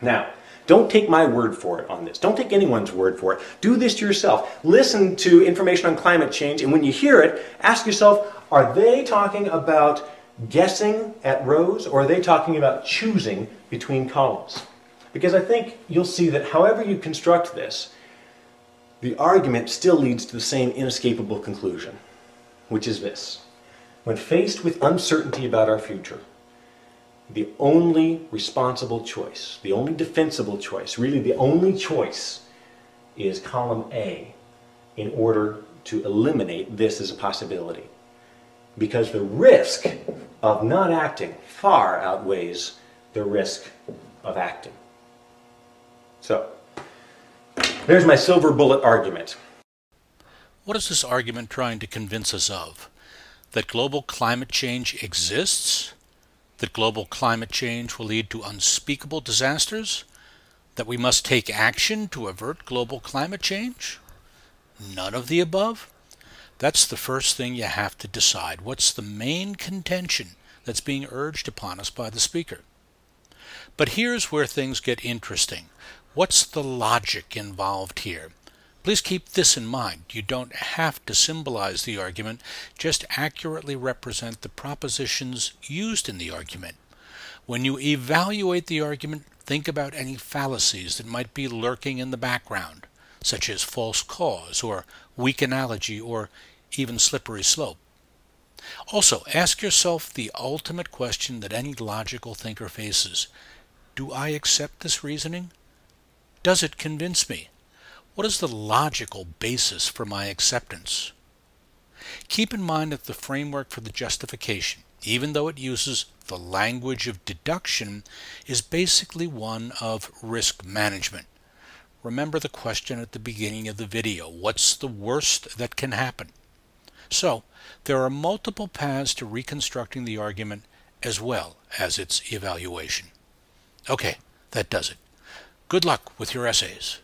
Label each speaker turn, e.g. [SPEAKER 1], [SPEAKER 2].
[SPEAKER 1] Now, don't take my word for it on this. Don't take anyone's word for it. Do this to yourself. Listen to information on climate change, and when you hear it, ask yourself are they talking about guessing at rows, or are they talking about choosing between columns? Because I think you'll see that however you construct this, the argument still leads to the same inescapable conclusion, which is this. When faced with uncertainty about our future, the only responsible choice, the only defensible choice, really the only choice is column A in order to eliminate this as a possibility. Because the risk of not acting far outweighs the risk of acting. So, there's my silver bullet argument.
[SPEAKER 2] What is this argument trying to convince us of? That global climate change exists? That global climate change will lead to unspeakable disasters? That we must take action to avert global climate change? None of the above? That's the first thing you have to decide. What's the main contention that's being urged upon us by the speaker? But here's where things get interesting. What's the logic involved here? Please keep this in mind. You don't have to symbolize the argument, just accurately represent the propositions used in the argument. When you evaluate the argument, think about any fallacies that might be lurking in the background, such as false cause or weak analogy or even slippery slope. Also, ask yourself the ultimate question that any logical thinker faces. Do I accept this reasoning? Does it convince me? What is the logical basis for my acceptance? Keep in mind that the framework for the justification, even though it uses the language of deduction, is basically one of risk management. Remember the question at the beginning of the video, what's the worst that can happen? So, there are multiple paths to reconstructing the argument as well as its evaluation. Okay, that does it. Good luck with your essays.